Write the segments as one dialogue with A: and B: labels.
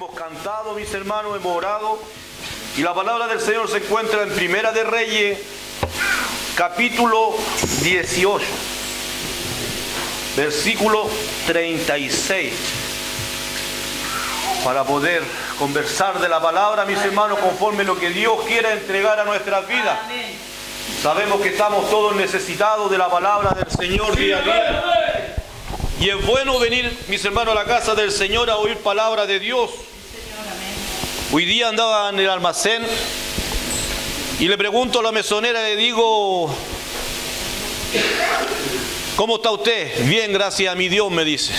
A: Hemos cantado, mis hermanos, hemos orado. Y la palabra del Señor se encuentra en Primera de Reyes, capítulo 18, versículo 36. Para poder conversar de la palabra, mis hermanos, conforme lo que Dios quiera entregar a nuestras vidas. Sabemos que estamos todos necesitados de la palabra del Señor día a día. Y es bueno venir, mis hermanos, a la casa del Señor a oír palabra de Dios. Hoy día andaba en el almacén y le pregunto a la mesonera, le digo, ¿cómo está usted? Bien, gracias a mi Dios, me dice.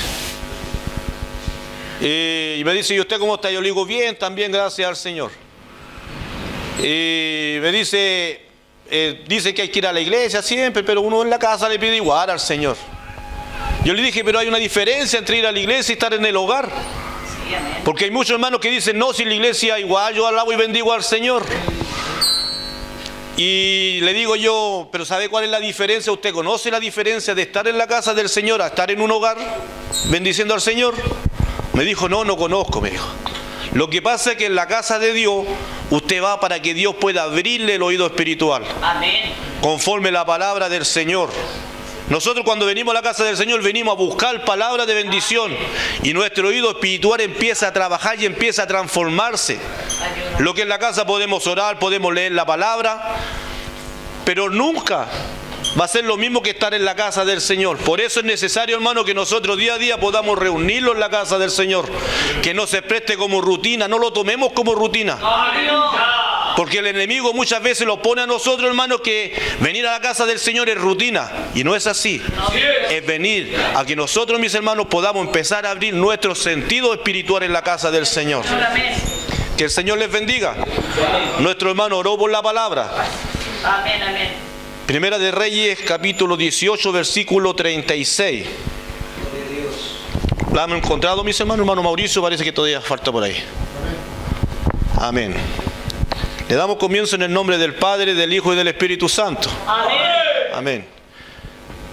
A: y me dice, ¿y usted cómo está? Yo le digo, bien, también gracias al Señor. Y me dice, eh, dice que hay que ir a la iglesia siempre, pero uno en la casa le pide igual al Señor. Yo le dije, pero hay una diferencia entre ir a la iglesia y estar en el hogar. Porque hay muchos hermanos que dicen, no, si la iglesia igual, yo alabo y bendigo al Señor. Y le digo yo, pero ¿sabe cuál es la diferencia? ¿Usted conoce la diferencia de estar en la casa del Señor a estar en un hogar bendiciendo al Señor? Me dijo, no, no conozco, me dijo. Lo que pasa es que en la casa de Dios usted va para que Dios pueda abrirle el oído espiritual. Amén. Conforme la palabra del Señor. Nosotros cuando venimos a la casa del Señor venimos a buscar palabras de bendición y nuestro oído espiritual empieza a trabajar y empieza a transformarse. Lo que en la casa podemos orar, podemos leer la palabra, pero nunca va a ser lo mismo que estar en la casa del Señor. Por eso es necesario, hermano, que nosotros día a día podamos reunirnos en la casa del Señor. Que no se preste como rutina, no lo tomemos como rutina. Porque el enemigo muchas veces lo pone a nosotros, hermanos, que venir a la casa del Señor es rutina. Y no es así. Es venir a que nosotros, mis hermanos, podamos empezar a abrir nuestro sentido espiritual en la casa del Señor. Que el Señor les bendiga. Nuestro hermano oró por la palabra. Amén, amén. Primera de Reyes, capítulo 18, versículo 36. ¿La han encontrado, mis hermanos? Hermano Mauricio, parece que todavía falta por ahí. Amén. Le damos comienzo en el nombre del Padre, del Hijo y del Espíritu Santo. Amén. Amén.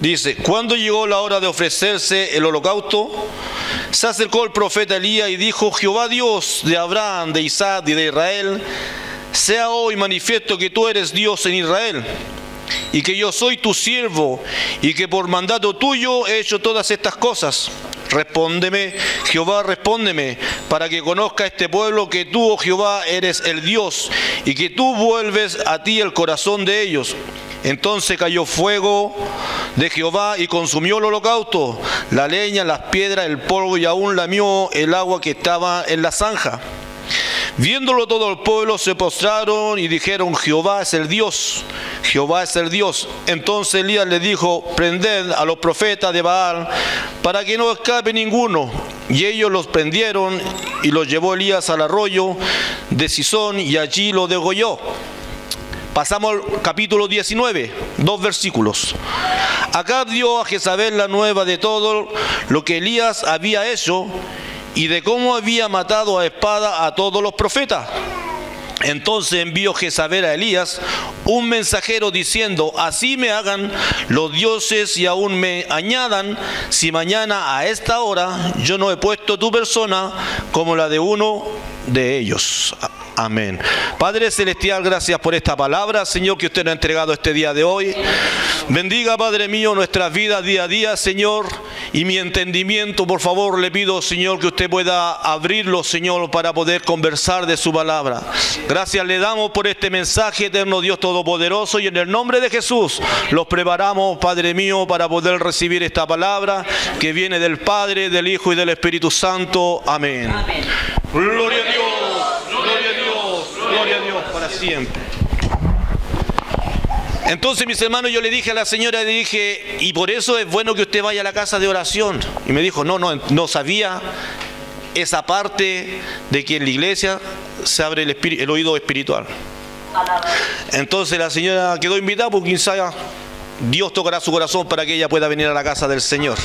A: Dice, cuando llegó la hora de ofrecerse el holocausto, se acercó el profeta Elías y dijo, Jehová Dios de Abraham, de Isaac y de Israel, sea hoy manifiesto que tú eres Dios en Israel y que yo soy tu siervo y que por mandato tuyo he hecho todas estas cosas. Respóndeme, Jehová, respóndeme, para que conozca este pueblo que tú, oh Jehová, eres el Dios y que tú vuelves a ti el corazón de ellos. Entonces cayó fuego de Jehová y consumió el holocausto, la leña, las piedras, el polvo y aún lamió el agua que estaba en la zanja. Viéndolo todo el pueblo se postraron y dijeron, Jehová es el Dios, Jehová es el Dios. Entonces Elías le dijo, prended a los profetas de Baal para que no escape ninguno. Y ellos los prendieron y los llevó Elías al arroyo de Sison y allí lo degolló. Pasamos al capítulo 19, dos versículos. Acá dio a Jezabel la nueva de todo lo que Elías había hecho y de cómo había matado a espada a todos los profetas. Entonces envió Jezabel a Elías un mensajero diciendo, así me hagan los dioses y aún me añadan, si mañana a esta hora yo no he puesto tu persona como la de uno de ellos. Amén. Padre Celestial, gracias por esta palabra, Señor, que usted nos ha entregado este día de hoy. Bendiga, Padre mío, nuestras vidas día a día, Señor, y mi entendimiento, por favor, le pido, Señor, que usted pueda abrirlo, Señor, para poder conversar de su palabra. Gracias le damos por este mensaje, eterno Dios Todopoderoso, y en el nombre de Jesús los preparamos, Padre mío, para poder recibir esta palabra que viene del Padre, del Hijo y del Espíritu Santo. Amén. Gloria a Dios siempre. Entonces, mis hermanos, yo le dije a la señora, le dije, y por eso es bueno que usted vaya a la casa de oración. Y me dijo, no, no, no sabía esa parte de que en la iglesia se abre el, oído espiritual. Entonces la señora quedó invitada porque quizá Dios tocará su corazón para que ella pueda venir a la casa del Señor.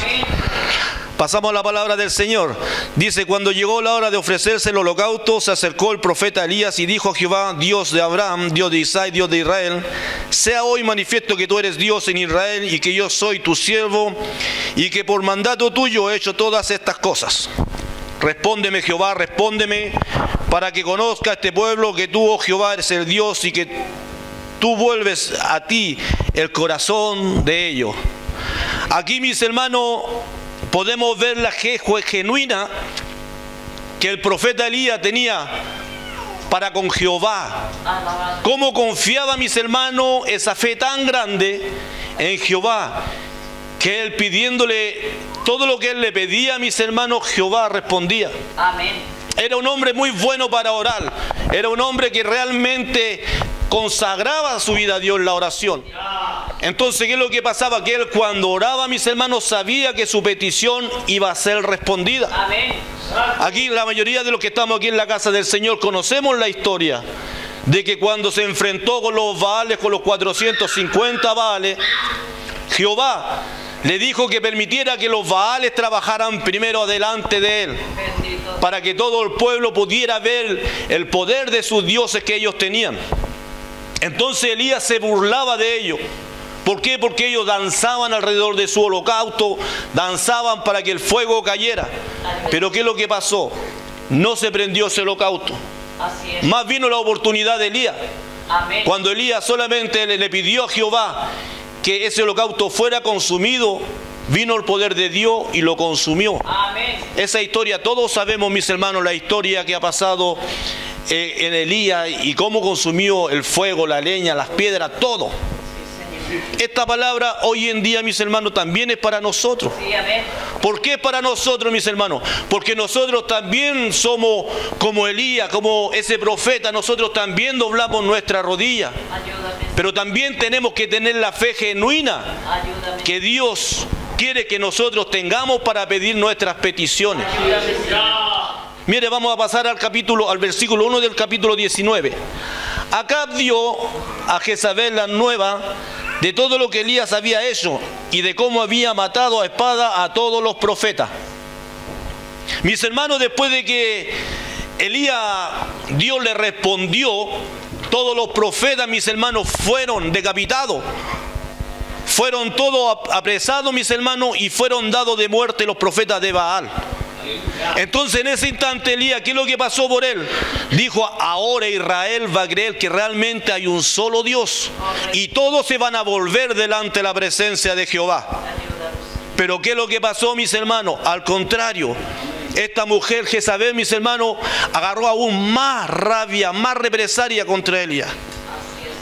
A: Pasamos a la palabra del Señor. Dice, cuando llegó la hora de ofrecerse el holocausto, se acercó el profeta Elías y dijo a Jehová, Dios de Abraham, Dios de Isaac, Dios de Israel, sea hoy manifiesto que tú eres Dios en Israel y que yo soy tu siervo y que por mandato tuyo he hecho todas estas cosas. Respóndeme Jehová, respóndeme, para que conozca este pueblo que tú, oh Jehová, eres el Dios y que tú vuelves a ti el corazón de ellos. Aquí, mis hermanos, podemos ver la fe genuina que el profeta Elías tenía para con Jehová. Cómo confiaba mis hermanos esa fe tan grande en Jehová, que él pidiéndole todo lo que él le pedía a mis hermanos, Jehová respondía. Era un hombre muy bueno para orar. Era un hombre que realmente consagraba su vida a Dios en la oración. Entonces, ¿qué es lo que pasaba? Que él cuando oraba, mis hermanos, sabía que su petición iba a ser respondida. Aquí la mayoría de los que estamos aquí en la casa del Señor conocemos la historia de que cuando se enfrentó con los Baales, con los 450 Baales, Jehová le dijo que permitiera que los Baales trabajaran primero delante de él, para que todo el pueblo pudiera ver el poder de sus dioses que ellos tenían. Entonces Elías se burlaba de ellos. ¿Por qué? Porque ellos danzaban alrededor de su holocausto, danzaban para que el fuego cayera. Pero ¿qué es lo que pasó? No se prendió ese holocausto. Más vino la oportunidad de Elías. Cuando Elías solamente le, pidió a Jehová que ese holocausto fuera consumido, vino el poder de Dios y lo consumió. Esa historia, todos sabemos, mis hermanos, la historia que ha pasado eh, en Elías y cómo consumió el fuego, la leña, las piedras, todo. Esta palabra hoy en día, mis hermanos, también es para nosotros. ¿Por qué es para nosotros, mis hermanos? Porque nosotros también somos como Elías, como ese profeta, nosotros también doblamos nuestra rodilla. Pero también tenemos que tener la fe genuina que Dios quiere que nosotros tengamos para pedir nuestras peticiones. Mire, vamos a pasar al capítulo, al versículo 1 del capítulo 19. Acá dio a Jezabel la nueva de todo lo que Elías había hecho y de cómo había matado a espada a todos los profetas. Mis hermanos, después de que Elías, Dios le respondió, todos los profetas, mis hermanos, fueron decapitados. Fueron todos apresados, mis hermanos, y fueron dados de muerte los profetas de Baal. Entonces en ese instante Elías, ¿qué es lo que pasó por él? Dijo, ahora Israel va a creer que realmente hay un solo Dios y todos se van a volver delante de la presencia de Jehová. Pero ¿qué es lo que pasó, mis hermanos? Al contrario, esta mujer Jezabel, mis hermanos, agarró aún más rabia, más represalia contra Elías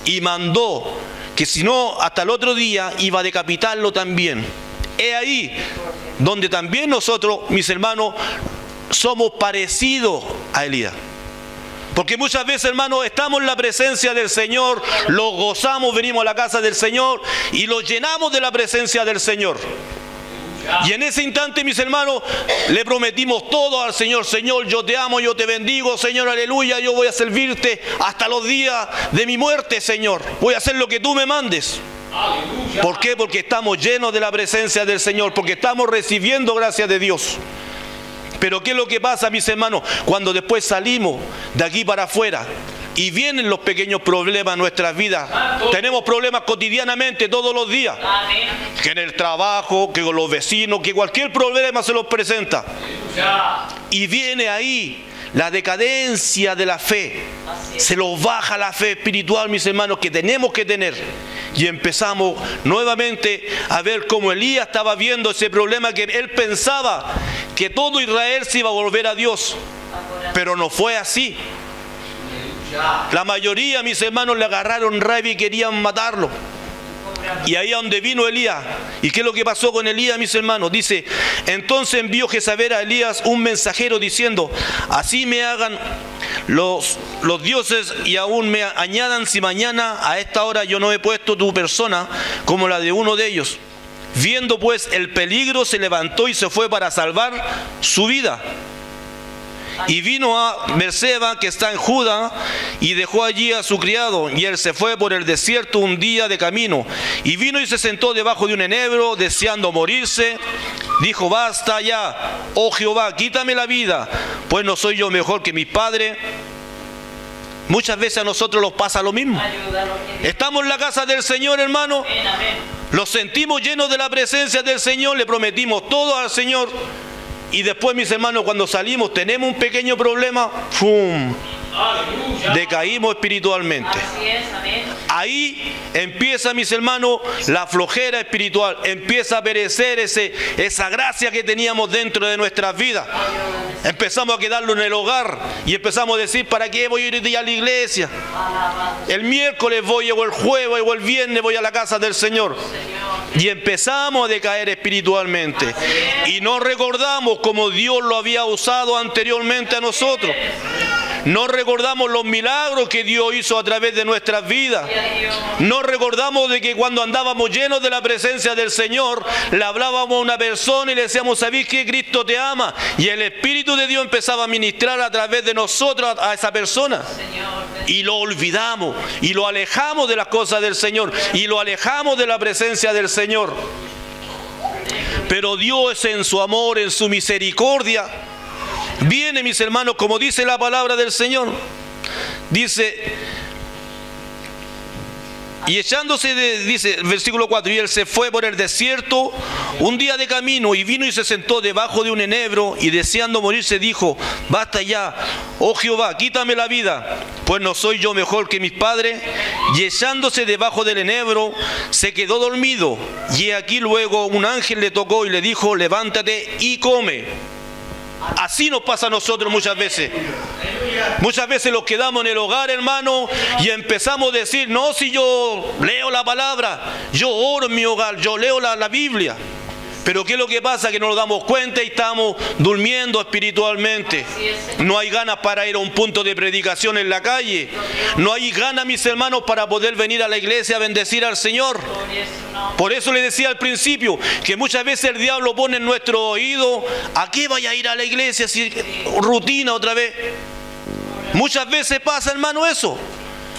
A: y mandó que si no, hasta el otro día iba a decapitarlo también. He ahí donde también nosotros, mis hermanos, somos parecidos a Elías. Porque muchas veces, hermanos, estamos en la presencia del Señor, lo gozamos, venimos a la casa del Señor y lo llenamos de la presencia del Señor. Y en ese instante, mis hermanos, le prometimos todo al Señor. Señor, yo te amo, yo te bendigo, Señor, aleluya, yo voy a servirte hasta los días de mi muerte, Señor. Voy a hacer lo que tú me mandes. ¿Por qué? Porque estamos llenos de la presencia del Señor, porque estamos recibiendo gracias de Dios. Pero ¿qué es lo que pasa, mis hermanos? Cuando después salimos de aquí para afuera y vienen los pequeños problemas en nuestras vidas. Tenemos problemas cotidianamente, todos los días. Que en el trabajo, que con los vecinos, que cualquier problema se los presenta. Y viene ahí la decadencia de la fe. Se nos baja la fe espiritual, mis hermanos, que tenemos que tener. Y empezamos nuevamente a ver cómo Elías estaba viendo ese problema que él pensaba que todo Israel se iba a volver a Dios. Pero no fue así. La mayoría, mis hermanos, le agarraron rabia y querían matarlo. Y ahí a donde vino Elías. ¿Y qué es lo que pasó con Elías, mis hermanos? Dice, entonces envió Jezabel a Elías un mensajero diciendo, así me hagan los, los dioses y aún me añadan si mañana a esta hora yo no he puesto tu persona como la de uno de ellos. Viendo pues el peligro, se levantó y se fue para salvar su vida. Y vino a Berseba, que está en Judá, y dejó allí a su criado. Y él se fue por el desierto un día de camino. Y vino y se sentó debajo de un enebro, deseando morirse. Dijo, basta ya, oh Jehová, quítame la vida, pues no soy yo mejor que mi padre. Muchas veces a nosotros nos pasa lo mismo. Estamos en la casa del Señor, hermano. Los sentimos llenos de la presencia del Señor, le prometimos todo al Señor Y después, mis hermanos, cuando salimos, tenemos un pequeño problema, ¡fum! Decaímos espiritualmente. Ahí empieza, mis hermanos, la flojera espiritual. Empieza a perecer ese, esa gracia que teníamos dentro de nuestras vidas. Empezamos a quedarlo en el hogar y empezamos a decir, ¿para qué voy a ir a la iglesia? El miércoles voy, o el jueves, o el viernes voy a la casa del. Señor. Y empezamos a decaer espiritualmente. Y no recordamos como Dios lo había usado anteriormente a nosotros. No recordamos los milagros que Dios hizo a través de nuestras vidas. No recordamos de que cuando andábamos llenos de la presencia del Señor, le hablábamos a una persona y le decíamos, ¿sabéis que Cristo te ama? Y el Espíritu de Dios empezaba a ministrar a través de nosotros a esa persona. Y lo olvidamos y lo alejamos de las cosas del Señor y lo alejamos de la presencia del Señor. Pero Dios en su amor, en su misericordia, viene, mis hermanos, como dice la palabra del Señor. Dice, y echándose, de, dice versículo 4, y él se fue por el desierto un día de camino y vino y se sentó debajo de un enebro y deseando morirse dijo, basta ya, oh Jehová, quítame la vida, pues no soy yo mejor que mis padres. Y echándose debajo del enebro, se quedó dormido. Y aquí luego un ángel le tocó y le dijo, levántate y come. Así nos pasa a nosotros muchas veces. Muchas veces los quedamos en el hogar, hermano, y empezamos a decir, no, si yo leo la palabra, yo oro en mi hogar, yo leo la, la Biblia. Pero ¿qué es lo que pasa? Que no nos damos cuenta y estamos durmiendo espiritualmente. No hay ganas para ir a un punto de predicación en la calle. No hay ganas, mis hermanos, para poder venir a la iglesia a bendecir al Señor. Por eso le decía al principio que muchas veces el diablo pone en nuestro oído, ¿a qué vaya a ir a la iglesia si rutina otra vez? Muchas veces pasa, hermano, eso.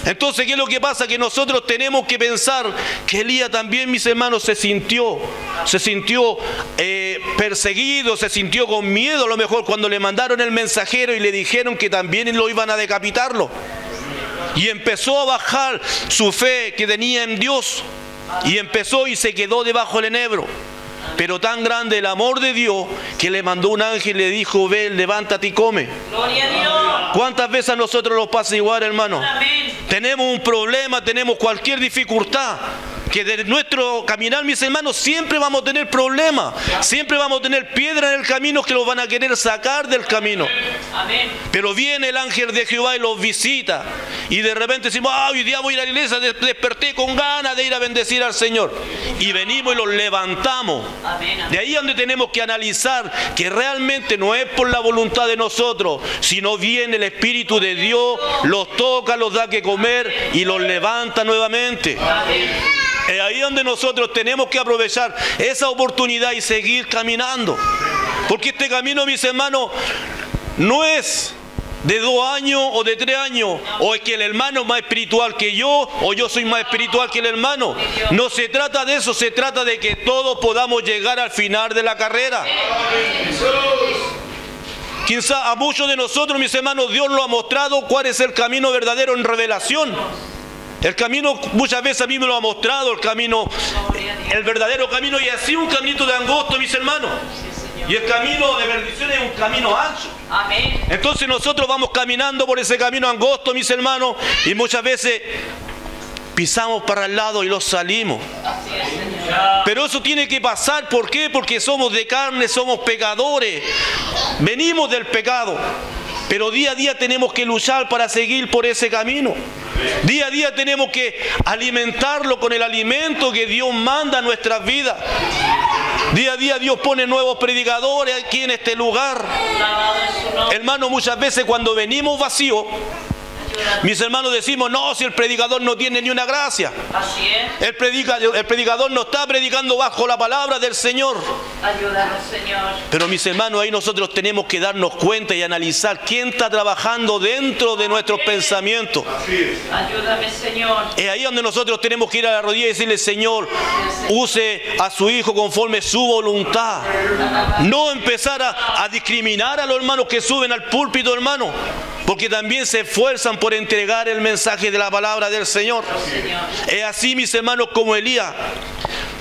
A: Entonces, ¿qué es lo que pasa? Que nosotros tenemos que pensar que Elías también, mis hermanos, se sintió, se sintió eh, perseguido, se sintió con miedo a lo mejor cuando le mandaron el mensajero y le dijeron que también lo iban a decapitarlo. Y empezó a bajar su fe que tenía en Dios. Y empezó y se quedó debajo del enebro. Pero tan grande el amor de Dios que le mandó un ángel y le dijo, ve, levántate y come.
B: Gloria a Dios.
A: ¿Cuántas veces a nosotros nos pasa igual, hermano?
B: Amén.
A: Tenemos un problema, tenemos cualquier dificultad. Que de nuestro caminar, mis hermanos, siempre vamos a tener problemas. Siempre vamos a tener piedras en el camino que los van a querer sacar del camino. Pero viene el ángel de Jehová y los visita. Y de repente decimos, ah, hoy día voy a ir a la iglesia, des- desperté con ganas de ir a bendecir al Señor. Y venimos y los levantamos. De ahí es donde tenemos que analizar que realmente no es por la voluntad de nosotros, sino viene el Espíritu de Dios, los toca, los da que comer y los levanta nuevamente. Es ahí donde nosotros tenemos que aprovechar esa oportunidad y seguir caminando. Porque este camino, mis hermanos, no es de dos años o de tres años, o es que el hermano es más espiritual que yo, o yo soy más espiritual que el hermano. No se trata de eso, se trata de que todos podamos llegar al final de la carrera. Quizá a muchos de nosotros, mis hermanos, Dios lo ha mostrado cuál es el camino verdadero en revelación. El camino muchas veces a mí me lo ha mostrado, el camino, el verdadero camino, y así un caminito de angosto, mis hermanos. Y el camino de bendición es un camino ancho.
B: Amén.
A: Entonces nosotros vamos caminando por ese camino angosto, mis hermanos, y muchas veces pisamos para el lado y los salimos. Pero eso tiene que pasar, ¿por qué? Porque somos de carne, somos pecadores. Venimos del pecado. Pero día a día tenemos que luchar para seguir por ese camino. Día a día tenemos que alimentarlo con el alimento que Dios manda a nuestras vidas. Día a día Dios pone nuevos predicadores aquí en este lugar. Hermano, muchas veces cuando venimos vacíos, mis hermanos decimos, no, si el predicador no tiene ni una gracia.
B: Así es.
A: El, predica- el predicador no está predicando bajo la palabra del Señor.
B: Ayúdanos, Señor.
A: Pero mis hermanos, ahí nosotros tenemos que darnos cuenta y analizar quién está trabajando dentro de nuestros pensamientos.
B: Ayúdame, Señor.
A: Es ahí donde nosotros tenemos que ir a la rodilla y decirle, Señor, use a su hijo conforme su voluntad. No empezar a, a discriminar a los hermanos que suben al púlpito, hermano, porque también se esfuerzan por entregar el mensaje de la palabra del
B: Señor.
A: Es así, mis hermanos, como Elías.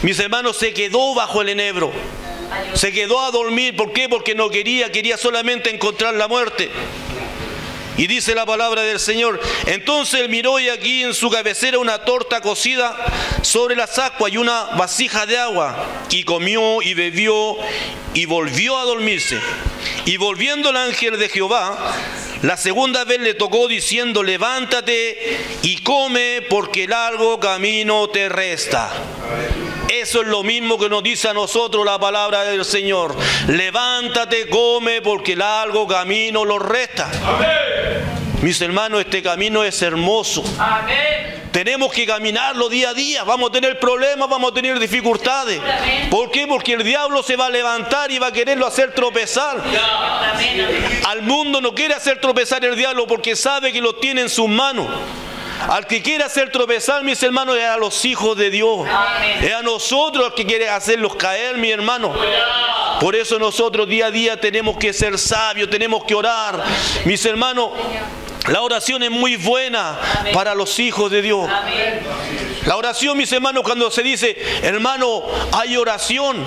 A: Mis hermanos se quedó bajo el enebro. Se quedó a dormir. ¿Por qué? Porque no quería, quería solamente encontrar la muerte. Y dice la palabra del Señor. Entonces él miró y aquí en su cabecera una torta cocida sobre las aguas y una vasija de agua. Y comió y bebió y volvió a dormirse. Y volviendo el ángel de Jehová, la segunda vez le tocó diciendo, levántate y come porque largo camino te resta. Eso es lo mismo que nos dice a nosotros la palabra del Señor. Levántate, come, porque largo camino lo resta. Mis hermanos, este camino es hermoso. Tenemos que caminarlo día a día. Vamos a tener problemas, vamos a tener dificultades. ¿Por qué? Porque el diablo se va a levantar y va a quererlo hacer tropezar. Al mundo no quiere hacer tropezar el diablo porque sabe que lo tiene en sus manos. Al que quiere hacer tropezar, mis hermanos, es a los hijos de Dios. Es a nosotros los que quiere hacerlos caer, mi hermano. Por eso nosotros día a día tenemos que ser sabios, tenemos que orar. Mis hermanos, la oración es muy buena para los hijos de Dios. La oración, mis hermanos, cuando se dice, hermano, hay oración.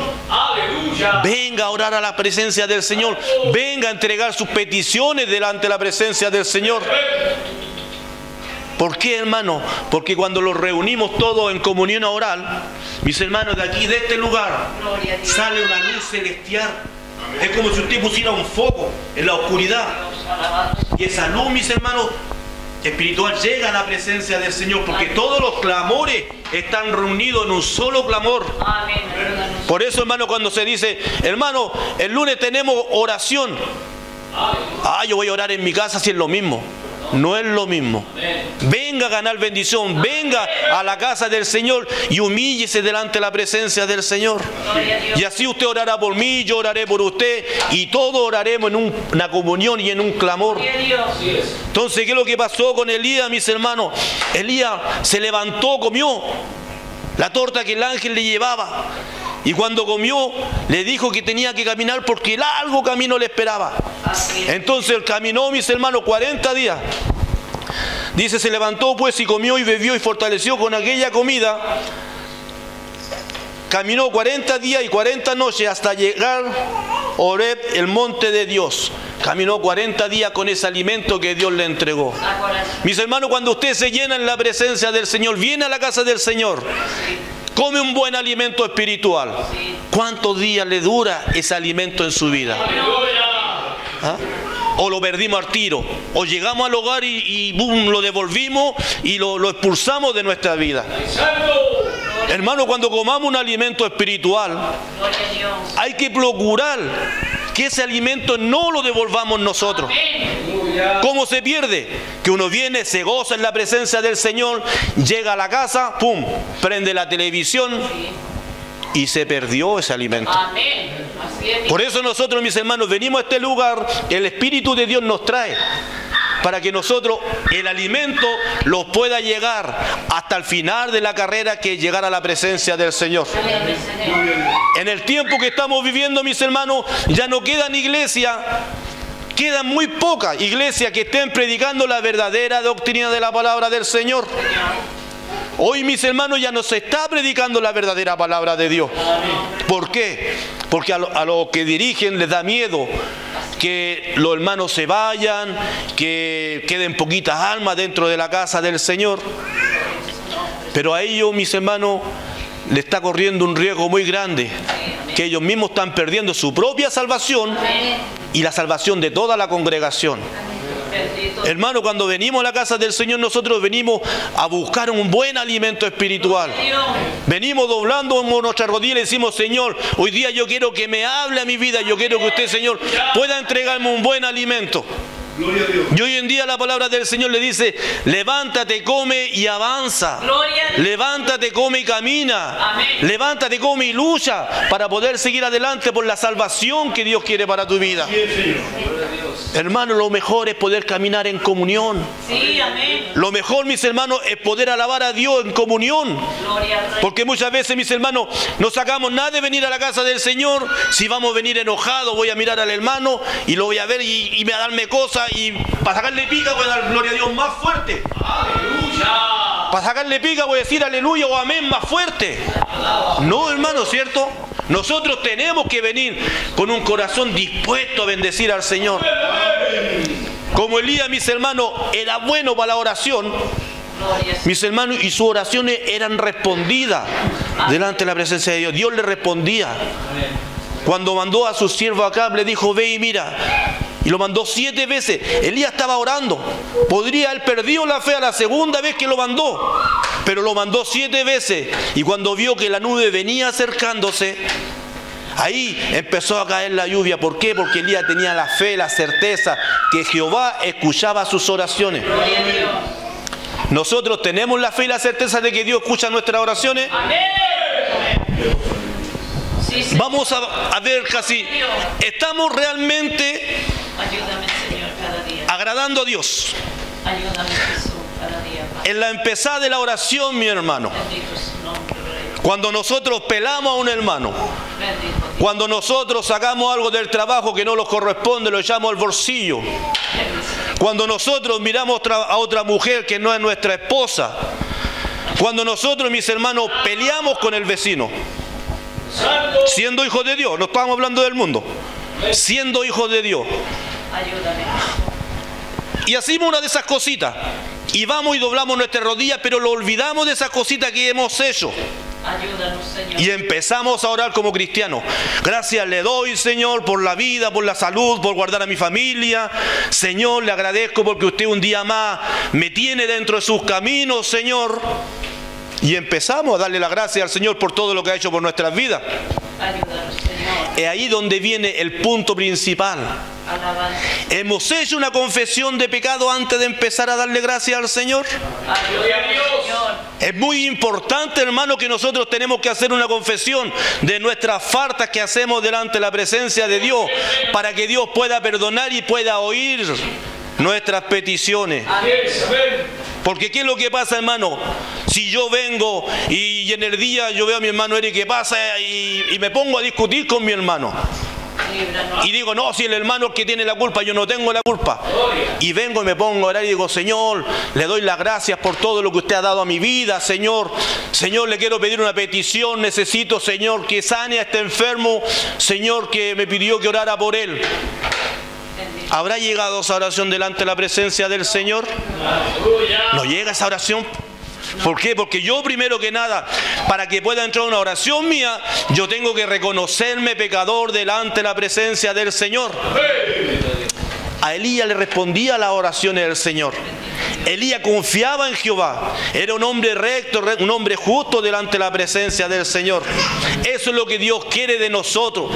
A: Venga a orar a la presencia del Señor. Venga a entregar sus peticiones delante de la presencia del Señor. ¿Por qué, hermano? Porque cuando los reunimos todos en comunión oral, mis hermanos, de aquí, de este lugar, sale una luz celestial. Es como si usted pusiera un foco en la oscuridad. Y esa luz, mis hermanos, espiritual llega a la presencia del Señor, porque todos los clamores están reunidos en un solo clamor. Por eso, hermano, cuando se dice, hermano, el lunes tenemos oración. Ah, yo voy a orar en mi casa si es lo mismo. No es lo mismo. Venga a ganar bendición, venga a la casa del Señor y humíllese delante de la presencia del Señor. Y así usted orará por mí, yo oraré por usted y todos oraremos en una comunión y en un clamor. Entonces, ¿qué es lo que pasó con Elías, mis hermanos? Elías se levantó, comió la torta que el ángel le llevaba. Y cuando comió, le dijo que tenía que caminar porque largo camino le esperaba. Entonces él caminó, mis hermanos, 40 días. Dice, se levantó pues y comió y bebió y fortaleció con aquella comida. Caminó 40 días y 40 noches hasta llegar Oreb, el monte de Dios. Caminó 40 días con ese alimento que Dios le entregó. Mis hermanos, cuando usted se llena en la presencia del Señor, viene a la casa del Señor, come un buen alimento espiritual. ¿Cuántos días le dura ese alimento en su vida? ¿Ah? o lo perdimos al tiro, o llegamos al hogar y, boom, lo devolvimos y lo, lo, expulsamos de nuestra vida. Hermano, cuando comamos un alimento espiritual, hay que procurar que ese alimento no lo devolvamos nosotros. ¿Cómo se pierde? Que uno viene, se goza en la presencia del Señor, llega a la casa, pum, prende la televisión y se perdió ese alimento. Por eso nosotros, mis hermanos, venimos a este lugar, el Espíritu de Dios nos trae para que nosotros el alimento lo pueda llegar hasta el final de la carrera que llegar a la presencia del Señor. En el tiempo que estamos viviendo, mis hermanos, ya no quedan iglesias quedan muy pocas iglesias que estén predicando la verdadera doctrina de la palabra del Señor. Hoy, mis hermanos, ya no se está predicando la verdadera palabra de Dios. ¿Por qué? Porque a los lo que dirigen les da miedo que los hermanos se vayan, que queden poquitas almas dentro de la casa del Señor. Pero a ellos, mis hermanos, le está corriendo un riesgo muy grande, que ellos mismos están perdiendo su propia salvación y la salvación de toda la congregación. Hermano, cuando venimos a la casa del Señor, nosotros venimos a buscar un buen alimento espiritual. Venimos doblando nuestra rodilla y le decimos, Señor, hoy día yo quiero que me hable a mi vida, yo quiero que usted, Señor, pueda entregarme un buen alimento. Y hoy en día la palabra del Señor le dice, levántate, come y avanza. Levántate, come y camina. Levántate, come y lucha para poder seguir adelante por la salvación que Dios quiere para tu vida. Hermano, lo mejor es poder caminar en comunión. Lo mejor, mis hermanos, es poder alabar a Dios en comunión. Porque muchas veces, mis hermanos, no sacamos nada de venir a la casa del Señor. Si vamos a venir enojados, voy a mirar al hermano y lo voy a ver y, y me a darme cosas y para sacarle pica voy a dar gloria a Dios más fuerte. Aleluya. Para sacarle pica voy a decir aleluya o amén más fuerte. No, hermano, ¿cierto? Nosotros tenemos que venir con un corazón dispuesto a bendecir al Señor. Como Elías, mis hermanos, era bueno para la oración, mis hermanos, y sus oraciones eran respondidas delante de la presencia de Dios. Dios le respondía. Cuando mandó a su siervo acá, le dijo, ve y mira. Y lo mandó siete veces. Elías estaba orando. Podría haber perdido la fe a la segunda vez que lo mandó. Pero lo mandó siete veces. Y cuando vio que la nube venía acercándose, ahí empezó a caer la lluvia. ¿Por qué? Porque Elías tenía la fe, la certeza que Jehová escuchaba sus oraciones. Nosotros tenemos la fe y la certeza de que Dios escucha nuestras oraciones.
B: Señor.
A: Vamos a, a ver casi, ¿estamos realmente agradando a Dios? En la empezada de la oración, mi hermano, cuando nosotros pelamos a un hermano, cuando nosotros sacamos algo del trabajo que no nos corresponde, lo echamos al bolsillo, cuando nosotros miramos a otra mujer que no es nuestra esposa, cuando nosotros, mis hermanos, peleamos con el vecino, siendo hijos de Dios, no estamos hablando del mundo, siendo hijos de Dios,
B: Ayúdame.
A: Y hacemos una de esas cositas. Y vamos y doblamos nuestras rodillas, pero lo olvidamos de esas cositas que hemos hecho.
B: Ayúdanos, Señor.
A: Y empezamos a orar como cristianos. Gracias le doy, Señor, por la vida, por la salud, por guardar a mi familia. Señor, le agradezco porque usted un día más me tiene dentro de sus caminos, Señor. Y empezamos a darle la gracia al Señor por todo lo que ha hecho por nuestras vidas. Es ahí donde viene el punto principal.
B: Alabanza.
A: Hemos hecho una confesión de pecado antes de empezar a darle gracias al Señor. Es muy importante, hermano, que nosotros tenemos que hacer una confesión de nuestras faltas que hacemos delante de la presencia de Dios, para que Dios pueda perdonar y pueda oír nuestras peticiones. Porque ¿qué es lo que pasa, hermano? Si yo vengo y en el día yo veo a mi hermano Eric que pasa y, me pongo a discutir con mi hermano. Y digo, no, si el hermano es que tiene la culpa, yo no tengo la culpa. Y vengo y me pongo a orar y digo, Señor, le doy las gracias por todo lo que usted ha dado a mi vida, Señor. Señor, le quiero pedir una petición. Necesito, Señor, que sane a este enfermo. Señor, que me pidió que orara por él. ¿Habrá llegado esa oración delante de la presencia del Señor? ¿No llega esa oración? ¿Por qué? Porque yo primero que nada, para que pueda entrar una oración mía, yo tengo que reconocerme pecador delante de la presencia del Señor. A Elías le respondía las oraciones del Señor. Elías confiaba en Jehová. Era un hombre recto, re- un hombre justo delante de la presencia del Señor. Eso es lo que Dios quiere de nosotros.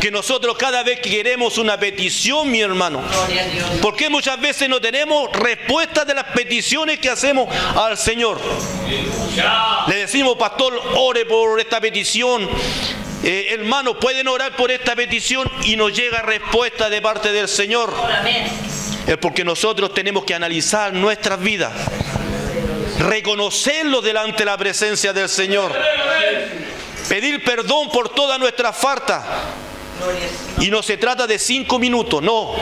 A: Que nosotros cada vez que queremos una petición, mi hermano, porque muchas veces no tenemos respuesta de las peticiones que hacemos al Señor. Le decimos, pastor, ore por esta petición. Eh, hermanos, pueden orar por esta petición y nos llega respuesta de parte del Señor. Es porque nosotros tenemos que analizar nuestras vidas, reconocerlo delante de la presencia del Señor, pedir perdón por todas nuestras faltas. Y no se trata de cinco minutos, no.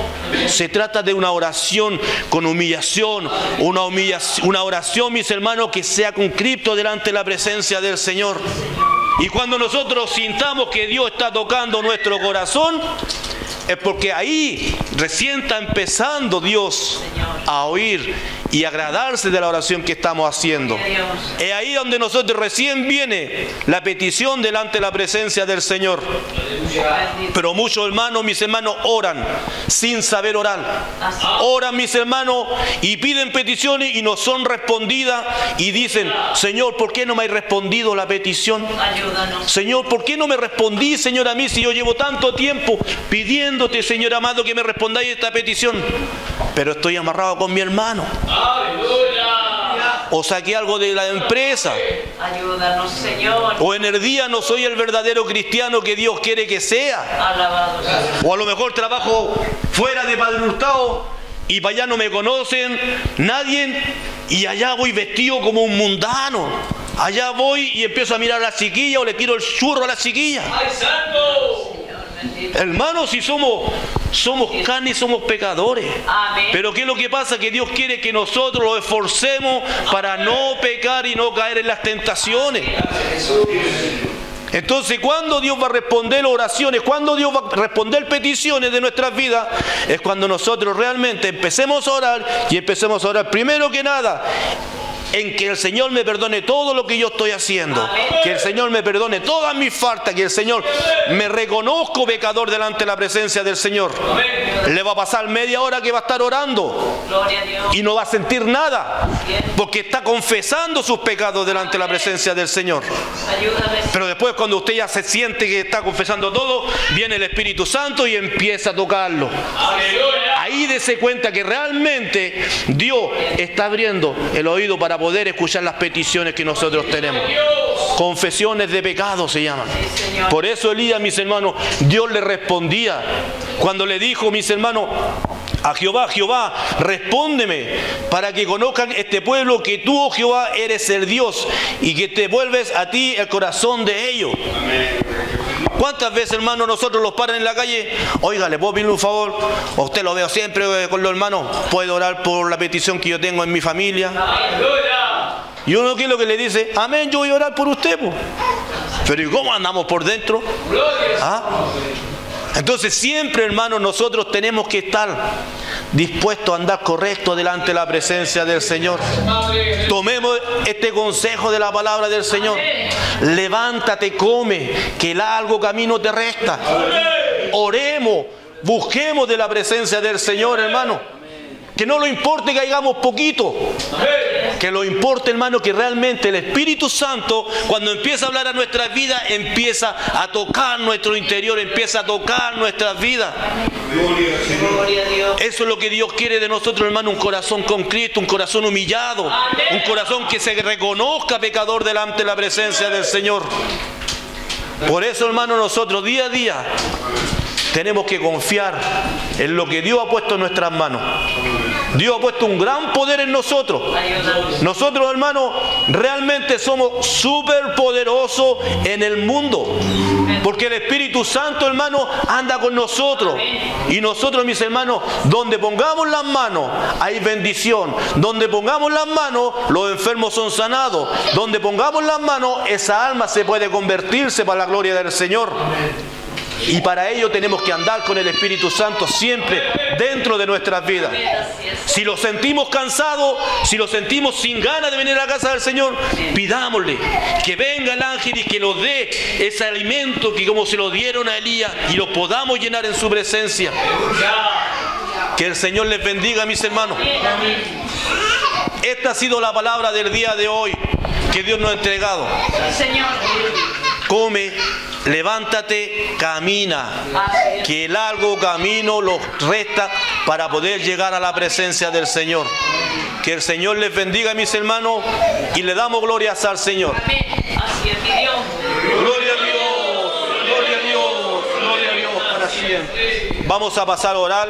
A: Se trata de una oración con humillación, una, humillación, una oración, mis hermanos, que sea con cripto delante de la presencia del Señor. Y cuando nosotros sintamos que Dios está tocando nuestro corazón, es porque ahí recién está empezando Dios a oír y agradarse de la oración que estamos haciendo. Es ahí donde nosotros recién viene la petición delante de la presencia del Señor. Pero muchos hermanos, mis hermanos, oran sin saber orar. Oran mis hermanos y piden peticiones y no son respondidas y dicen, Señor, ¿por qué no me has respondido la petición? Señor, ¿por qué no me respondí, Señor, a mí si yo llevo tanto tiempo pidiéndote, Señor amado, que me respondáis esta petición? Pero estoy amarrado con mi hermano. O saqué algo de la empresa.
B: Ayúdanos, Señor.
A: O en el día no soy el verdadero cristiano que Dios quiere que sea.
B: Alabado.
A: O a lo mejor trabajo fuera de Padre Hurtado y para allá no me conocen nadie y allá voy vestido como un mundano. Allá voy y empiezo a mirar a la chiquilla o le tiro el churro a la chiquilla. Hermanos, si somos, somos carne y somos pecadores. Pero ¿qué es lo que pasa? Que Dios quiere que nosotros lo esforcemos para no pecar y no caer en las tentaciones. Entonces, cuando Dios va a responder oraciones, cuando Dios va a responder peticiones de nuestras vidas, es cuando nosotros realmente empecemos a orar y empecemos a orar primero que nada en que el Señor me perdone todo lo que yo estoy haciendo, que el Señor me perdone todas mis faltas, que el Señor me reconozco pecador delante de la presencia del Señor. Le va a pasar media hora que va a estar orando y no va a sentir nada, porque está confesando sus pecados delante de la presencia del Señor. Pero después cuando usted ya se siente que está confesando todo, viene el Espíritu Santo y empieza a tocarlo. Ahí dése cuenta que realmente Dios está abriendo el oído para poder escuchar las peticiones que nosotros tenemos. Confesiones de pecado se llaman. Por eso Elías, mis hermanos, Dios le respondía cuando le dijo, mis hermanos, a Jehová, Jehová, respóndeme para que conozcan este pueblo que tú, oh Jehová, eres el Dios y que te vuelves a ti el corazón de ellos. ¿Cuántas veces, hermano, nosotros los paran en la calle? Oiga, ¿le puedo pedir un favor? Usted lo veo siempre eh, con los hermanos. ¿Puedo orar por la petición que yo tengo en mi familia? Y uno que es lo que le dice, amén, yo voy a orar por usted. po". Pero ¿y cómo andamos por dentro? ¿Ah? Entonces siempre, hermanos, nosotros tenemos que estar dispuestos a andar correcto delante de la presencia del Señor. Tomemos este consejo de la palabra del Señor. Levántate, come, que largo camino te resta. Oremos, busquemos de la presencia del Señor, hermano. Que no lo importe que hagamos poquito. Que lo importe, hermano, que realmente el Espíritu Santo, cuando empieza a hablar a nuestras vidas, empieza a tocar nuestro interior, empieza a tocar nuestras vidas.
B: Gloria a Dios.
A: Eso es lo que Dios quiere de nosotros, hermano, un corazón con Cristo, un corazón humillado, un corazón que se reconozca pecador delante de la presencia del Señor. Por eso, hermano, nosotros día a día tenemos que confiar en lo que Dios ha puesto en nuestras manos. Dios ha puesto un gran poder en nosotros. Nosotros, hermanos, realmente somos súper poderosos en el mundo. Porque el Espíritu Santo, hermano, anda con nosotros. Y nosotros, mis hermanos, donde pongamos las manos, hay bendición. Donde pongamos las manos, los enfermos son sanados. Donde pongamos las manos, esa alma se puede convertirse para la gloria del Señor. Y para ello tenemos que andar con el Espíritu Santo siempre dentro de nuestras vidas. Si lo sentimos cansado, si lo sentimos sin ganas de venir a la casa del Señor, pidámosle que venga el ángel y que nos dé ese alimento que como se lo dieron a Elías y lo podamos llenar en su presencia. Que el Señor les bendiga, mis hermanos. Esta ha sido la palabra del día de hoy que Dios nos ha entregado.
B: Señor.
A: Come, levántate, camina. Que el largo camino los resta para poder llegar a la presencia del Señor. Que el Señor les bendiga, mis hermanos, y le damos glorias al Señor.
B: Amén. Así es, mi Dios.
A: Gloria a Dios, gloria a Dios, gloria a Dios para siempre. Vamos a pasar a orar.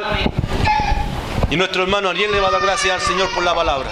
A: Y nuestro hermano Ariel le va a dar gracias al Señor por la palabra.